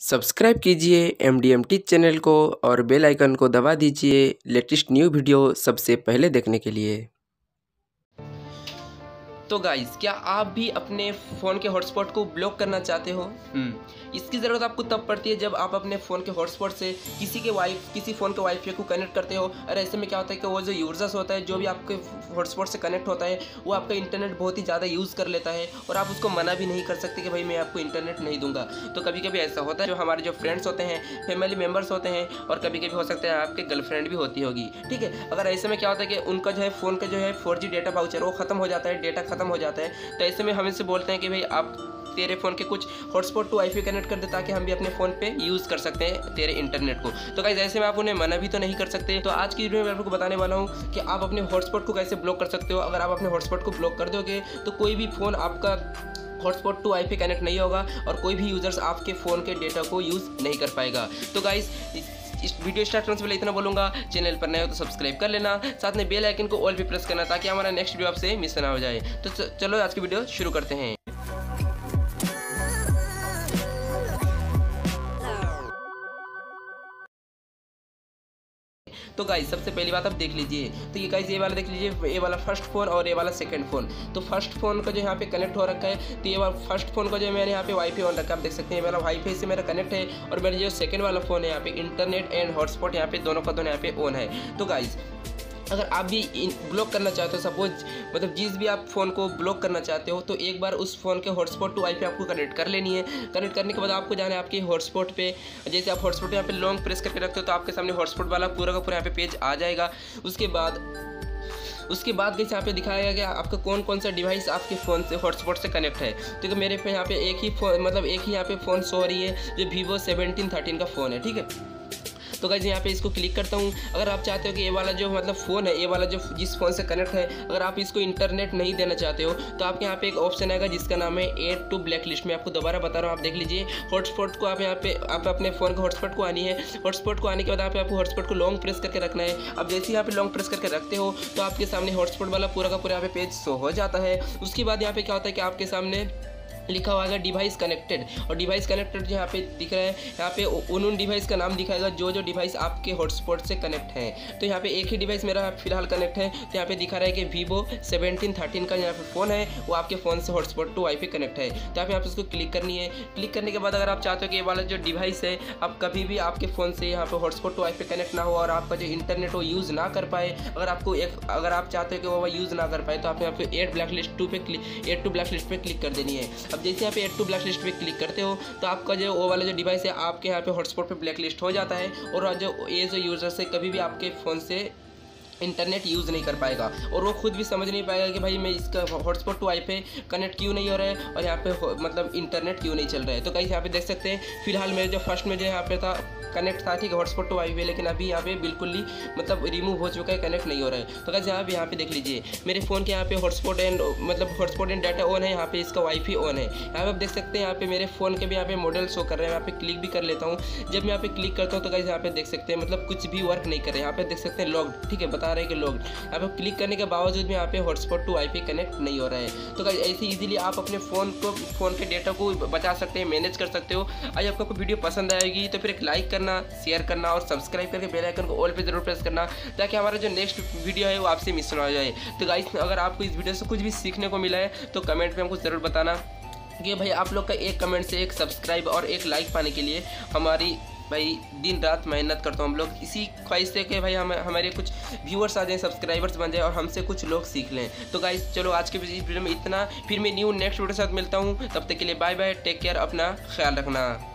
Subscribe कीजिए M D M T channel को और बेल आइकन को दबा दीजिए लेटेस्ट न्यू वीडियो सबसे पहले देखने के लिए। तो गाइस क्या आप भी अपने फ़ोन के हॉटस्पॉट को ब्लॉक करना चाहते हो? हम्म, इसकी ज़रूरत आपको तब पड़ती है जब आप अपने फ़ोन के हॉटस्पॉट से किसी के वाइफ किसी फ़ोन के वाईफाई को कनेक्ट करते हो। और ऐसे में क्या होता है कि वो जो यूज़र्स होता है जो भी आपके हॉटस्पॉट से कनेक्ट होता है वो आपका इंटरनेट बहुत ही ज़्यादा यूज़ कर लेता है और आप उसको मना भी नहीं कर सकते कि भाई मैं आपको इंटरनेट नहीं दूँगा। तो कभी कभी ऐसा होता है जो हमारे जो फ्रेंड्स होते हैं फैमिली मेंबर्स होते हैं और कभी कभी हो सकता है आपके गर्लफ्रेंड भी होती होगी। ठीक है? अगर ऐसे में क्या होता है कि उनका जो है फ़ोन का जो है फोर डेटा पाउचर वो ख़त्म हो जाता है डेटा ख़त्म हो जाता है। तो ऐसे में हम इनसे बोलते हैं कि भाई, आप तेरे फ़ोन के कुछ हॉटस्पॉट टू वाईफाई कनेक्ट कर दे ताकि हम भी अपने फ़ोन पे यूज़ कर सकते हैं तेरे इंटरनेट को। तो गाइज़ ऐसे में आप उन्हें मना भी तो नहीं कर सकते। तो आज की वीडियो में मैं आपको बताने वाला हूँ कि आप अपने हॉटस्पॉट को कैसे ब्लॉक कर सकते हो। अगर आप अपने हॉटस्पॉट को ब्लॉक कर दोगे तो कोई भी फ़ोन आपका हॉटस्पॉट टू वाईफाई कनेक्ट नहीं होगा और कोई भी यूज़र्स आपके फ़ोन के डेटा को यूज़ नहीं कर पाएगा। तो गाइज़ इस वीडियो स्टार्ट करने से पहले इतना बोलूँगा, चैनल पर नए हो तो सब्सक्राइब कर लेना, साथ में बेल आइकन को ऑल भी प्रेस करना ताकि हमारा नेक्स्ट वीडियो आपसे मिस ना हो जाए। तो चलो आज की वीडियो शुरू करते हैं। तो गाइज़ सबसे पहली बात आप देख लीजिए। तो ये गाइज़ ये वाला देख लीजिए, ये वाला फ़र्स्ट फ़ोन और ये वाला सेकेंड फ़ोन तो फ़र्स्ट फ़ोन का जो यहाँ पे कनेक्ट हो रखा है तो ये वाला फ़र्स्ट फ़ोन का जो मैंने यहाँ पे वाईफाई ऑन रखा है। आप देख सकते हैं मेरा वाईफाई से मेरा कनेक्ट है और मेरा जो सेकंड वाला फ़ोन है, यहाँ पे इंटरनेट एंड हॉटस्पॉट यहाँ पे दोनों का दोनों यहाँ पे ऑन है। तो गाइज़ अगर आप भी ब्लॉक करना चाहते हो सपोज़ मतलब जिस भी आप फ़ोन को ब्लॉक करना चाहते हो तो एक बार उस फ़ोन के हॉटस्पॉट टू वाईफाई आपको कनेक्ट कर लेनी है। कनेक्ट करने के बाद आपको जाना है आपके हॉटस्पॉट पे। जैसे आप हॉटस्पॉट यहाँ पे लॉन्ग प्रेस करके रखते हो तो आपके सामने हॉटस्पॉट वाला पूरा का पूरा यहाँ पे पेज आ जाएगा। उसके बाद उसके बाद कैसे यहाँ पे दिखाया गया कि आपका कौन कौन सा डिवाइस आपके फ़ोन से हॉटस्पॉट से कनेक्ट है। तो मेरे पे यहाँ पे एक ही फ़ोन मतलब एक ही यहाँ पे फ़ोन हो रही है, जो वीवो सेवनटीन थर्टीन का फ़ोन है, ठीक है? तो गाइज़ यहाँ पे इसको क्लिक करता हूँ। अगर आप चाहते हो कि ये वाला जो मतलब फ़ोन है, ये वाला जो जिस फ़ोन से कनेक्ट है, अगर आप इसको इंटरनेट नहीं देना चाहते हो तो आपके यहाँ पे एक ऑप्शन आएगा जिसका नाम है एड टू ब्लैक लिस्ट में आपको दोबारा बता रहा हूँ, आप देख लीजिए हॉटस्पॉट को आप यहाँ पे, आप अपने फ़ोन का हॉटस्पॉट को आनी है। हॉटस्पॉट को आने के बाद आप आपको हॉटस्पॉट को लॉन्ग प्रेस करके रखना है। अब जैसे ही यहाँ पे लॉन्ग प्रेस करके रखते हो तो आपके सामने हॉटस्पॉट वाला पूरा का पूरा यहाँ पे पेज शो हो जाता है। उसके बाद यहाँ पे क्या होता है कि आपके सामने लिखा हुआ है डिवाइस कनेक्टेड और डिवाइस कनेक्टेड जो यहाँ पे दिख रहा है, यहाँ पे उन उन डिवाइस का नाम दिखाएगा जो जो डिवाइस आपके हॉटस्पॉट से कनेक्ट है। तो यहाँ पे एक ही डिवाइस मेरा फ़िलहाल कनेक्ट है। तो यहाँ पे दिखा रहा है कि वीवो सेवनटीन थर्टीन का यहाँ पे फ़ोन है, वो आपके फ़ोन से हॉटस्पॉट टू वाईफाई कनेक्ट है। तो यहाँ पे आप उसको क्लिक करनी है। क्लिक करने के बाद अगर आप चाहते हो कि ये वाला जो डिवाइस है, आप कभी भी आपके फ़ोन से यहाँ पे हॉटस्पॉट टू वाईफाई कनेक्ट ना हो और आपका जो इंटरनेट वो यूज़ ना कर पाए, अगर आपको एक अगर आप चाहते हो कि वो यूज़ ना कर पाए तो आप यहाँ पे एड ब्लैक लिस्ट टू पे click at to black list पे क्लिक कर देनी है। अब जैसे यहाँ पे एड टू ब्लैक लिस्ट पर क्लिक करते हो तो आपका जो वो वाला जो डिवाइस है, आपके यहाँ पे हॉटस्पॉट पर ब्लैक लिस्ट हो जाता है। और जो, ये जो यूज़र से कभी भी आपके फ़ोन से इंटरनेट यूज़ नहीं कर पाएगा और वो खुद भी समझ नहीं पाएगा कि भाई मैं इसका हॉटस्पॉट टू वाईफाई कनेक्ट क्यों नहीं हो रहा है और यहाँ पे मतलब इंटरनेट क्यों नहीं चल रहा है तो कहीं यहाँ पे देख सकते हैं फ़िलहाल मेरे जो फ़र्स्ट में जो यहाँ पे था कनेक्ट था ठीक है हॉटस्पॉट टू वाईफाई लेकिन अभी यहाँ पे बिल्कुल ही मतलब रिमूव हो चुका है कनेक्ट नहीं हो रहा है तो कैसे यहाँ पे यहाँ पे देख लीजिए मेरे फ़ोन के यहाँ पे हॉटस्पॉट एंड मतलब हॉटस्पॉट एंड डाटा ऑन है यहाँ पे इसका वाईफाई ऑन है यहाँ पे आप देख सकते हैं यहाँ पे मेरे फ़ोन के भी यहाँ पे मॉडल शो कर रहे हैं यहाँ पे क्लिक भी कर लेता हूँ जब यहाँ पे क्लिक करता हूँ तो कैसे यहाँ पे देख सकते हैं मतलब कुछ भी वर्क नहीं कर रहे यहाँ पे देख सकते हैं लॉग ठीक है बता रहे हैं कि लॉग। यहाँ पे क्लिक करने के बावजूद भी यहाँ पे हॉटस्पॉट टू वाईफाई कनेक्ट नहीं हो रहा है। तो ऐसे इजीली आप अपने फ़ोन को फ़ोन के डेटा को बचा सकते हैं मैनेज कर सकते हो। आज आपको वीडियो पसंद आएगी तो फिर एक लाइक करना शेयर करना और सब्सक्राइब करके बेल आइकन को ऑल पे ज़रूर प्रेस करना, ताकि हमारा जो नेक्स्ट वीडियो है वो आपसे मिस ना हो जाए। तो गाइस अगर आपको इस वीडियो से कुछ भी सीखने को मिला है तो कमेंट में हमको ज़रूर बताना कि भाई आप लोग का एक कमेंट से एक सब्सक्राइब और एक लाइक पाने के लिए हमारी भाई, दिन रात मेहनत करता हूँ हम लोग। इसी ख्वाहिश से कि भाई, हम, हमारे कुछ व्यूअर्स आ जाएँ सब्सक्राइबर्स बन जाए और हमसे कुछ लोग सीख लें। तो गाइज़ चलो आज के इस वीडियो में इतना। फिर मैं न्यू नेक्स्ट वीडियो के साथ मिलता हूँ। तब तक के लिए बाय बाय टेक केयर अपना ख्याल रखना।